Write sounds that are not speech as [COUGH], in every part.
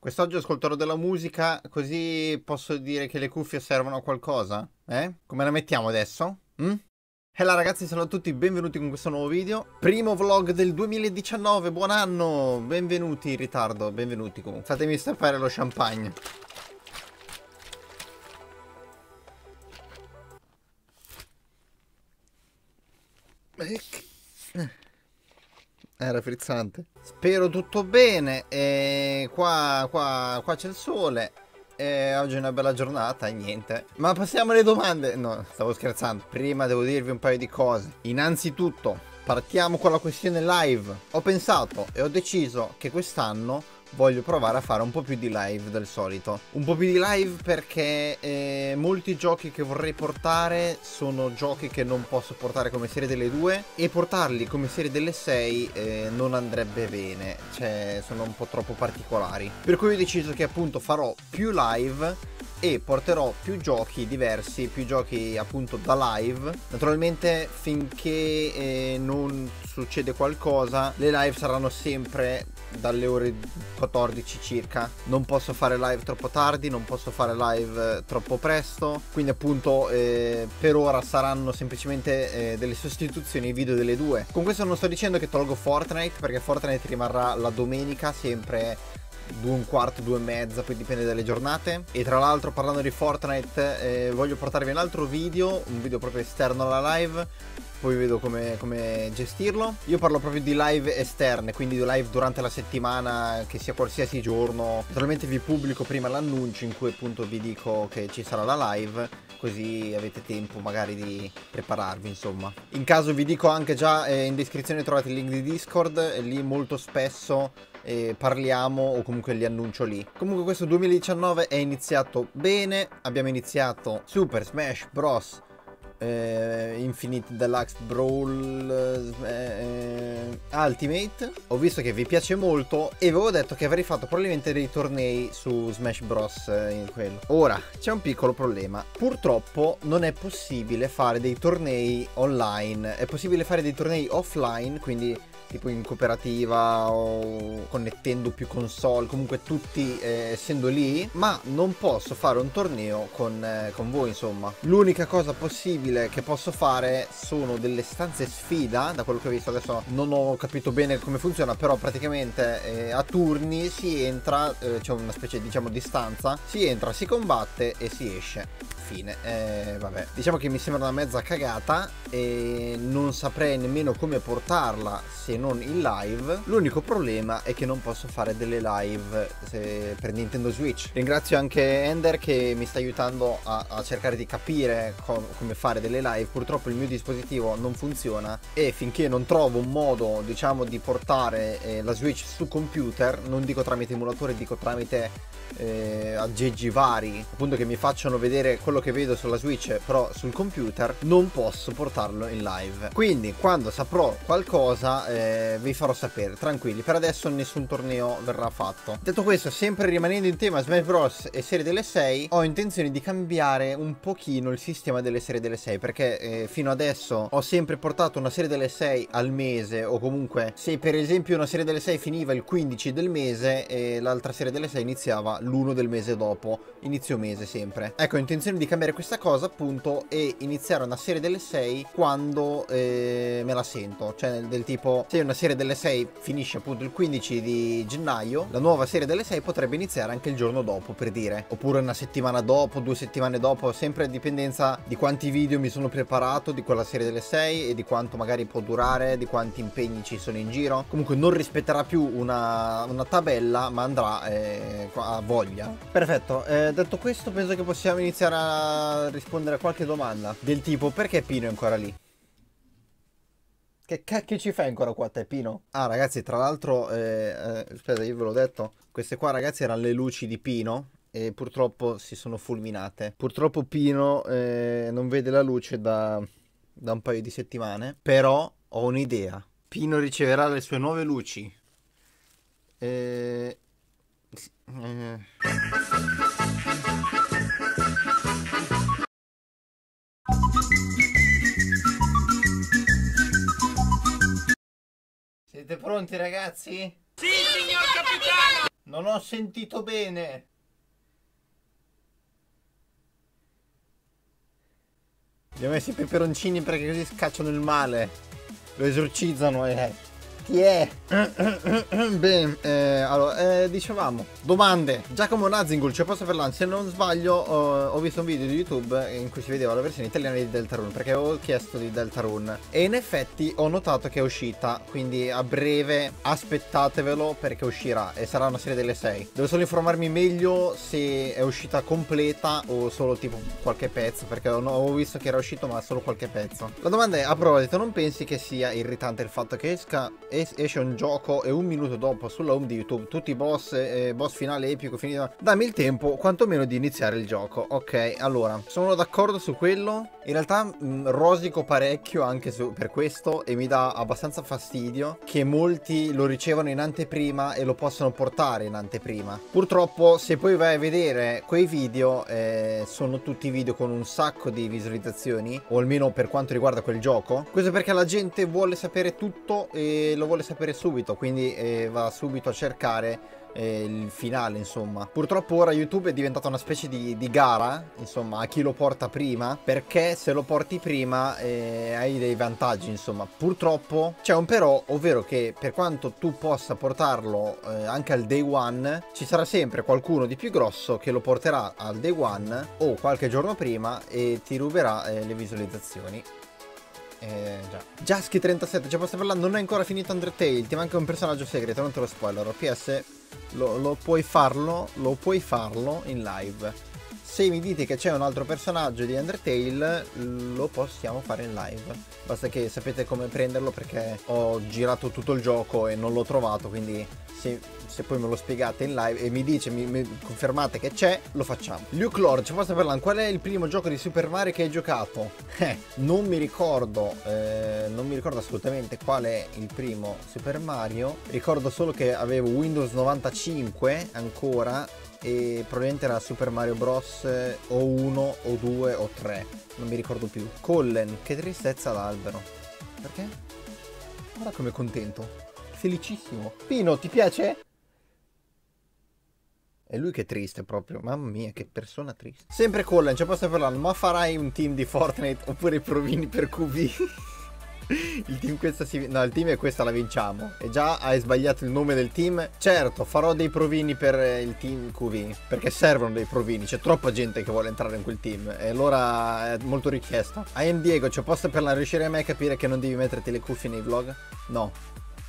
Quest'oggi ascolterò della musica così posso dire che le cuffie servono a qualcosa? Eh? Come la mettiamo adesso? Mm? Hello ragazzi, salve a tutti, benvenuti con questo nuovo video Primo vlog del 2019, buon anno Benvenuti in ritardo, benvenuti comunque Fatemi stappare lo champagne Era frizzante. Spero tutto bene. E qua, qua, qua c'è il sole. E oggi è una bella giornata niente. Ma passiamo alle domande. No, stavo scherzando. Prima devo dirvi un paio di cose. Innanzitutto, partiamo con la questione live. Ho pensato e ho deciso che quest'anno voglio provare a fare un po' più di live del solito. Un po' più di live perché eh, molti giochi che vorrei portare sono giochi che non posso portare come serie delle 2 e portarli come serie delle 6 eh, non andrebbe bene, cioè sono un po' troppo particolari. Per cui ho deciso che appunto farò più live e porterò più giochi diversi, più giochi appunto da live. Naturalmente finché eh, non succede qualcosa, le live saranno sempre dalle ore 14 circa. Non posso fare live troppo tardi, non posso fare live eh, troppo presto, quindi appunto eh, per ora saranno semplicemente eh, delle sostituzioni ai video delle due. Con questo non sto dicendo che tolgo Fortnite perché Fortnite rimarrà la domenica sempre due un quarto, due e mezza, poi dipende dalle giornate. E tra l'altro parlando di Fortnite eh, voglio portarvi un altro video, un video proprio esterno alla live. Poi vedo come, come, gestirlo. Io parlo proprio di live esterne, quindi di live durante la settimana, che sia qualsiasi giorno. Naturalmente vi pubblico prima l'annuncio in cui appunto vi dico che ci sarà la live così avete tempo magari di prepararvi insomma in caso vi dico anche già eh, in descrizione trovate il link di discord lì molto spesso eh, parliamo o comunque li annuncio lì. Comunque questo 2019 è iniziato bene abbiamo iniziato Super Smash Bros eh, Infinite Deluxe Brawl eh, eh, Ultimate. Ho visto che vi piace molto e avevo detto che avrei fatto probabilmente dei tornei su Smash Bros eh, in quello. Ora c'è un piccolo problema. Purtroppo non è possibile fare dei tornei online. È possibile fare dei tornei offline quindi tipo in cooperativa o connettendo più console, comunque tutti eh, essendo lì, ma non posso fare un torneo con, eh, con voi insomma. L'unica cosa possibile che posso fare sono delle stanze sfida, da quello che ho visto adesso non ho capito bene come funziona, però praticamente eh, a turni si entra, eh, c'è una specie diciamo di stanza, si entra, si combatte e si esce fine. Eh, vabbè. Diciamo che mi sembra una mezza cagata e non saprei nemmeno come portarla se non in live. L'unico problema è che non posso fare delle live per Nintendo Switch. Ringrazio anche Ender che mi sta aiutando a, a cercare di capire com come fare delle live. Purtroppo il mio dispositivo non funziona e finché non trovo un modo, diciamo, di portare eh, la Switch su computer, non dico tramite emulatore, dico tramite eh, aggeggi vari, appunto che mi facciano vedere quello che vedo sulla Switch, però sul computer, non posso portarlo in live. Quindi quando saprò qualcosa eh, vi farò sapere, tranquilli. Per adesso nessun torneo verrà fatto. Detto questo, sempre rimanendo in tema Smash Bros. e serie delle 6, ho intenzione di cambiare un pochino il sistema delle serie delle 6, perché eh, fino adesso ho sempre portato una serie delle 6 al mese, o comunque se per esempio una serie delle 6 finiva il 15 del mese e l'altra serie delle 6 iniziava l'1 del mese dopo, inizio mese sempre. Ecco, ho intenzione di cambiare questa cosa appunto e iniziare una serie delle 6 quando eh, me la sento, cioè del tipo se una serie delle 6 finisce appunto il 15 di gennaio, la nuova serie delle 6 potrebbe iniziare anche il giorno dopo per dire, oppure una settimana dopo, due settimane dopo, sempre a dipendenza di quanti video mi sono preparato di quella serie delle 6 e di quanto magari può durare, di quanti impegni ci sono in giro. Comunque non rispetterà più una, una tabella ma andrà eh, a voglia. Perfetto, eh, detto questo penso che possiamo iniziare a rispondere a qualche domanda del tipo perché Pino è ancora lì? Che cacchio ci fai ancora qua te? Ah ragazzi tra l'altro, eh, eh, aspetta io ve l'ho detto, queste qua ragazzi erano le luci di Pino e purtroppo si sono fulminate. Purtroppo Pino eh, non vede la luce da, da un paio di settimane, però ho un'idea. Pino riceverà le sue nuove luci. Eh, pronti ragazzi? Sì, signor capitano! Non ho sentito bene. Li ho messi i peperoncini perché così scacciano il male. Lo esorcizzano e... Chi è? [COUGHS] Bene, eh, allora, eh, dicevamo, domande. Giacomo Nazingul, c'è posto per l'anno. Se non sbaglio, ho, ho, visto un video di YouTube in cui si vedeva la versione italiana di Deltarune, perché avevo chiesto di Deltarune. E in effetti ho notato che è uscita, quindi a breve aspettatevelo perché uscirà e sarà una serie delle 6. Devo solo informarmi meglio se è uscita completa o solo tipo qualche pezzo, perché ho, visto che era uscito ma solo qualche pezzo. La domanda è, a proposito, non pensi che sia irritante il fatto che esca esce un gioco e un minuto dopo sulla home di YouTube tutti i boss, eh, boss finale epico finito, dammi il tempo quantomeno di iniziare il gioco. Ok, allora, sono d'accordo su quello. In realtà mh, mm, rosico parecchio anche su, per questo e mi dà abbastanza fastidio che molti lo ricevono in anteprima e lo possono portare in anteprima. Purtroppo se poi vai a vedere quei video eh, sono tutti video con un sacco di visualizzazioni o almeno per quanto riguarda quel gioco. Questo perché la gente vuole sapere tutto e lo vuole sapere subito, quindi eh, va subito a cercare eh, il finale, insomma. Purtroppo ora YouTube è diventata una specie di, di, gara, insomma, a chi lo porta prima, perché se lo porti prima eh, hai dei vantaggi, insomma. Purtroppo c'è un però, ovvero che per quanto tu possa portarlo eh, anche al day one, ci sarà sempre qualcuno di più grosso che lo porterà al day one o qualche giorno prima e ti ruberà eh, le visualizzazioni. Eh, già. Jasky37, già posso parlare, non è ancora finito Undertale, ti manca un personaggio segreto, non te lo spoiler. PS, lo, lo puoi farlo, lo puoi farlo in live. Se mi dite che c'è un altro personaggio di Undertale, lo possiamo fare in live. Basta che sapete come prenderlo perché ho girato tutto il gioco e non l'ho trovato, quindi se, se, poi me lo spiegate in live e mi dice, mi, mi confermate che c'è, lo facciamo. Luke Lord, ci posso parlare? Qual è il primo gioco di Super Mario che hai giocato? [LAUGHS] Eh, non mi ricordo, eh, non mi ricordo assolutamente qual è il primo Super Mario. Ricordo solo che avevo Windows 95 ancora e probabilmente era Super Mario Bros. o 1 o 2 o 3, non mi ricordo più. Collen, che tristezza l'albero. Perché? Guarda come contento. Felicissimo. Pino, ti piace? È lui che è triste proprio, mamma mia che persona triste. Sempre Collen, ci posso parlare, ma farai un team di Fortnite oppure provini per QB? Il team questa si... No, il team è questa la vinciamo. E già hai sbagliato il nome del team. Certo, farò dei provini per il team QV. Perché servono dei provini. C'è troppa gente che vuole entrare in quel team. E allora è molto richiesto. I am Diego, c'è posto per la riuscire mai a capire che non devi metterti le cuffie nei vlog? No.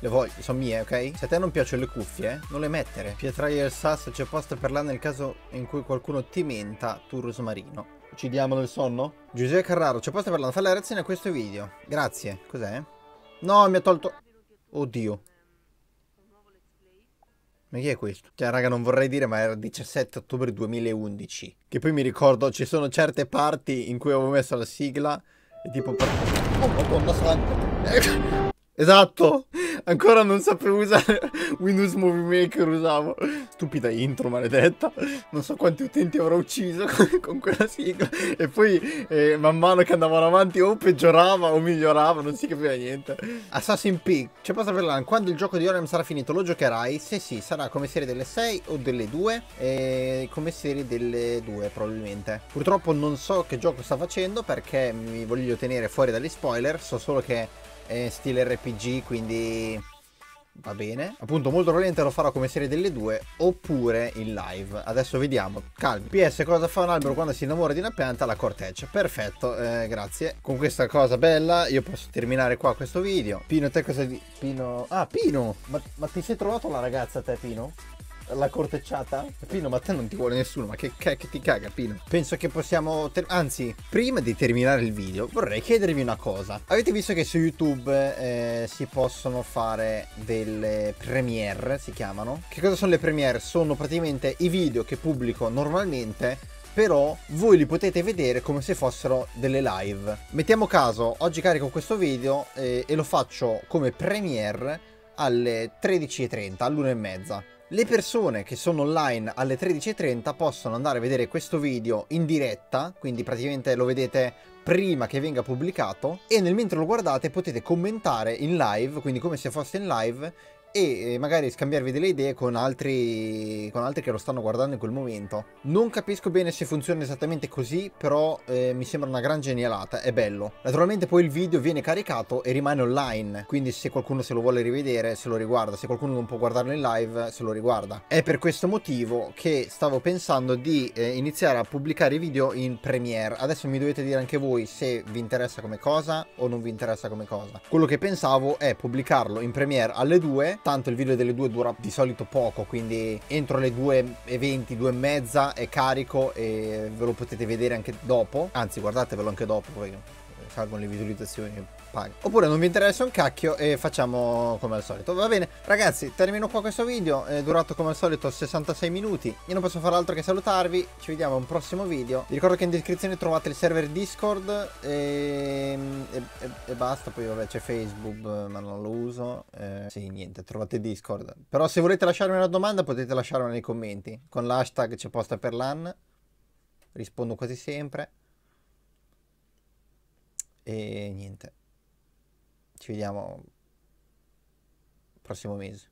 Le voglio, sono mie, ok? Se a te non piacciono le cuffie, non le mettere. Pietraia il sasso, c'è posto per là nel caso in cui qualcuno ti menta, tu rosmarino. Uccidiamo nel sonno? Giuseppe Carraro, c'è posto per la fare la reazione a questo video. Grazie. Cos'è? No, mi ha tolto... Oddio. Ma chi è questo? Cioè, raga, non vorrei dire, ma era 17 ottobre 2011. Che poi mi ricordo, ci sono certe parti in cui avevo messo la sigla e tipo... Oh, madonna santa. [LAUGHS] Esatto! Ancora non sapevo usare [LAUGHS] Windows Movie Maker, usavo. Stupida intro, maledetta. Non so quanti utenti avrò ucciso [LAUGHS] con, quella sigla. E poi, eh, man mano che andavano avanti, o peggiorava o migliorava, non si capiva niente. Assassin's Peak. C'è posso parlare? Quando il gioco di Orem sarà finito, lo giocherai? Se sì, sarà come serie delle 6 o delle 2? E come serie delle 2, probabilmente. Purtroppo non so che gioco sta facendo perché mi voglio tenere fuori dagli spoiler. So solo che è stile RPG, quindi va bene. Appunto, molto probabilmente lo farò come serie delle due oppure in live. Adesso vediamo. Calmi. PS, cosa fa un albero quando si innamora di una pianta? La corteccia. Perfetto, eh, grazie. Con questa cosa bella io posso terminare qua questo video. Pino, te cosa di... Pino... Ah, Pino! Ma, ma ti sei trovato la ragazza te, Pino? La cortecciata? Pino, ma te non ti vuole nessuno, ma che, che, che ti caga, Pino? Penso che possiamo... Anzi, prima di terminare il video, vorrei chiedervi una cosa. Avete visto che su YouTube eh, si possono fare delle premiere, si chiamano? Che cosa sono le premiere? Sono praticamente i video che pubblico normalmente però voi li potete vedere come se fossero delle live. Mettiamo caso, oggi carico questo video eh, e lo faccio come premiere alle 13.30, all'1.30 le persone che sono online alle 13.30 possono andare a vedere questo video in diretta, quindi praticamente lo vedete prima che venga pubblicato e nel mentre lo guardate potete commentare in live, quindi come se foste in live e magari scambiarvi delle idee con altri, con altri che lo stanno guardando in quel momento. Non capisco bene se funziona esattamente così, però eh, mi sembra una gran genialata, è bello. Naturalmente poi il video viene caricato e rimane online, quindi se qualcuno se lo vuole rivedere se lo riguarda, se qualcuno non può guardarlo in live se lo riguarda. È per questo motivo che stavo pensando di eh, iniziare a pubblicare i video in Premiere. Adesso mi dovete dire anche voi se vi interessa come cosa o non vi interessa come cosa. Quello che pensavo è pubblicarlo in Premiere alle 2 tanto il video delle due dura di solito poco, quindi entro le 2.20, 2 e mezza è carico e ve lo potete vedere anche dopo, anzi guardatevelo anche dopo, poi salgono le visualizzazioni paga. Oppure non vi interessa un cacchio e facciamo come al solito. Va bene, ragazzi, termino qua questo video. È durato come al solito 66 minuti. Io non posso fare altro che salutarvi. Ci vediamo a un prossimo video. Vi ricordo che in descrizione trovate il server Discord e, e, e, e basta. Poi vabbè c'è Facebook, ma non lo uso. Eh, sì, niente, trovate Discord. Però se volete lasciarmi una domanda potete lasciarla nei commenti. Con l'hashtag c'è posta per l'an. Rispondo quasi sempre. E niente. Ci vediamo prossimo mese.